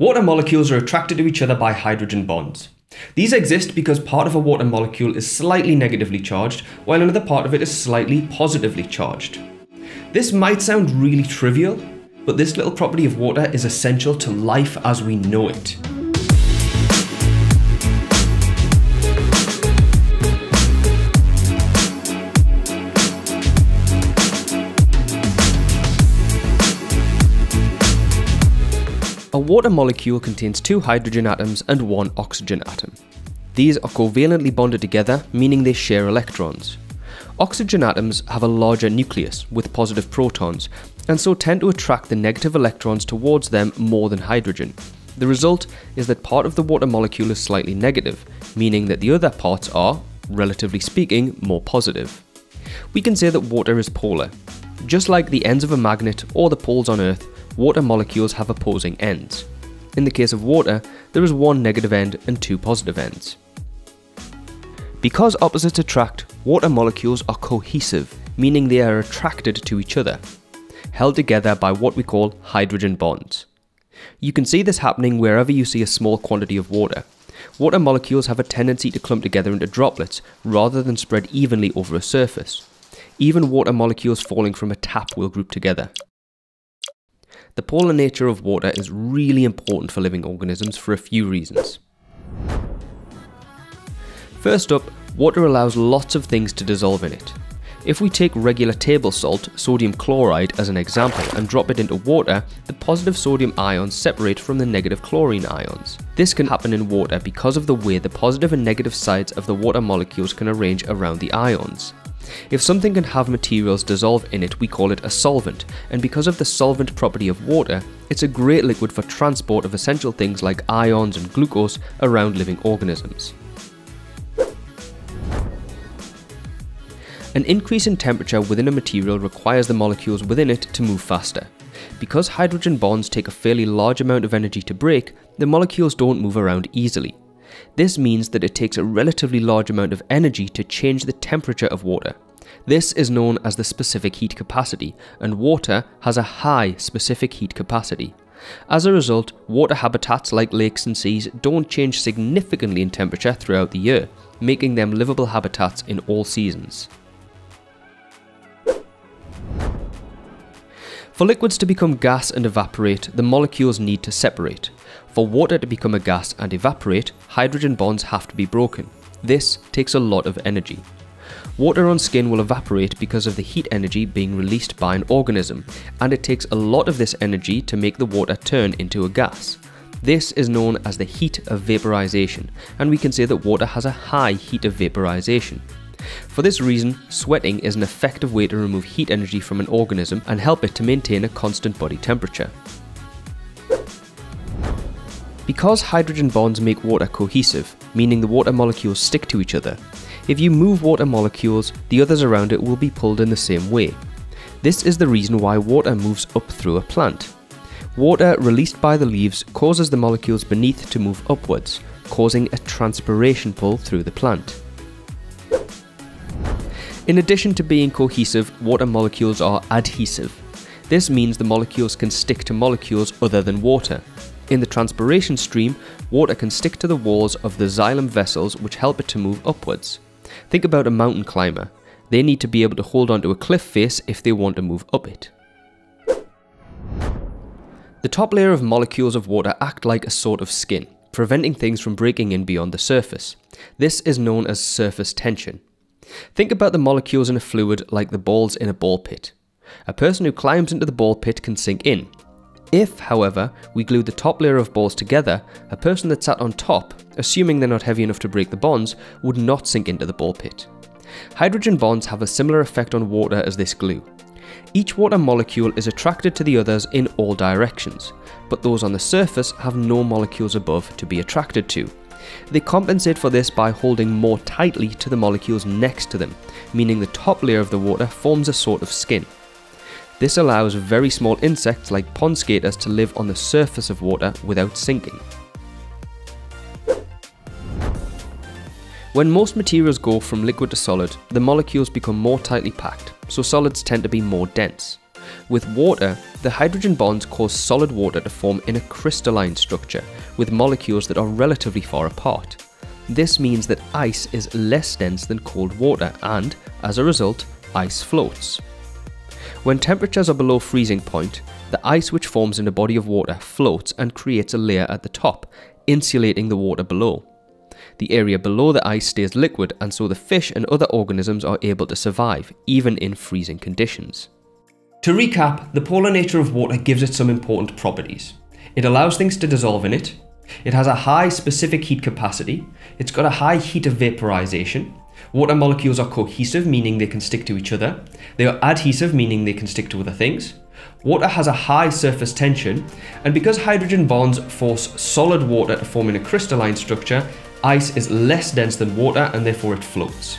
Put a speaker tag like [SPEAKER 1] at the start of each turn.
[SPEAKER 1] Water molecules are attracted to each other by hydrogen bonds. These exist because part of a water molecule is slightly negatively charged, while another part of it is slightly positively charged. This might sound really trivial, but this little property of water is essential to life as we know it. Water molecule contains two hydrogen atoms and one oxygen atom. These are covalently bonded together, meaning they share electrons. Oxygen atoms have a larger nucleus with positive protons, and so tend to attract the negative electrons towards them more than hydrogen. The result is that part of the water molecule is slightly negative, meaning that the other parts are, relatively speaking, more positive. We can say that water is polar. Just like the ends of a magnet or the poles on Earth, water molecules have opposing ends. In the case of water, there is one negative end and two positive ends. Because opposites attract, water molecules are cohesive, meaning they are attracted to each other, held together by what we call hydrogen bonds. You can see this happening wherever you see a small quantity of water. Water molecules have a tendency to clump together into droplets rather than spread evenly over a surface. Even water molecules falling from a tap will group together. The polar nature of water is really important for living organisms for a few reasons. First up, water allows lots of things to dissolve in it. If we take regular table salt, sodium chloride as an example, and drop it into water, the positive sodium ions separate from the negative chlorine ions. This can happen in water because of the way the positive and negative sides of the water molecules can arrange around the ions. If something can have materials dissolve in it, we call it a solvent, and because of the solvent property of water, it's a great liquid for transport of essential things like ions and glucose around living organisms. An increase in temperature within a material requires the molecules within it to move faster. Because hydrogen bonds take a fairly large amount of energy to break, the molecules don't move around easily. This means that it takes a relatively large amount of energy to change the temperature of water. This is known as the specific heat capacity, and water has a high specific heat capacity. As a result, water habitats like lakes and seas don't change significantly in temperature throughout the year, making them livable habitats in all seasons. For liquids to become gas and evaporate, the molecules need to separate. For water to become a gas and evaporate, hydrogen bonds have to be broken. This takes a lot of energy. Water on skin will evaporate because of the heat energy being released by an organism, and it takes a lot of this energy to make the water turn into a gas. This is known as the heat of vaporization, and we can say that water has a high heat of vaporization. For this reason, sweating is an effective way to remove heat energy from an organism and help it to maintain a constant body temperature. Because hydrogen bonds make water cohesive, meaning the water molecules stick to each other, if you move water molecules, the others around it will be pulled in the same way. This is the reason why water moves up through a plant. Water released by the leaves causes the molecules beneath to move upwards, causing a transpiration pull through the plant. In addition to being cohesive, water molecules are adhesive. This means the molecules can stick to molecules other than water. In the transpiration stream, water can stick to the walls of the xylem vessels which help it to move upwards. Think about a mountain climber. They need to be able to hold onto a cliff face if they want to move up it. The top layer of molecules of water act like a sort of skin, preventing things from breaking in beyond the surface. This is known as surface tension. Think about the molecules in a fluid like the balls in a ball pit. A person who climbs into the ball pit can sink in. If, however, we glue the top layer of balls together, a person that sat on top, assuming they're not heavy enough to break the bonds, would not sink into the ball pit. Hydrogen bonds have a similar effect on water as this glue. Each water molecule is attracted to the others in all directions, but those on the surface have no molecules above to be attracted to. They compensate for this by holding more tightly to the molecules next to them, meaning the top layer of the water forms a sort of skin. This allows very small insects like pond skaters to live on the surface of water without sinking. When most materials go from liquid to solid, the molecules become more tightly packed, so solids tend to be more dense. With water, the hydrogen bonds cause solid water to form in a crystalline structure with molecules that are relatively far apart. This means that ice is less dense than cold water and, as a result, ice floats. When temperatures are below freezing point, the ice which forms in a body of water floats and creates a layer at the top, insulating the water below. The area below the ice stays liquid and so the fish and other organisms are able to survive, even in freezing conditions. To recap, the polar nature of water gives it some important properties. It allows things to dissolve in it, it has a high specific heat capacity, it's got a high heat of vaporization, water molecules are cohesive, meaning they can stick to each other, they are adhesive, meaning they can stick to other things, Water has a high surface tension, and because hydrogen bonds force solid water to form in a crystalline structure, ice is less dense than water and therefore it floats.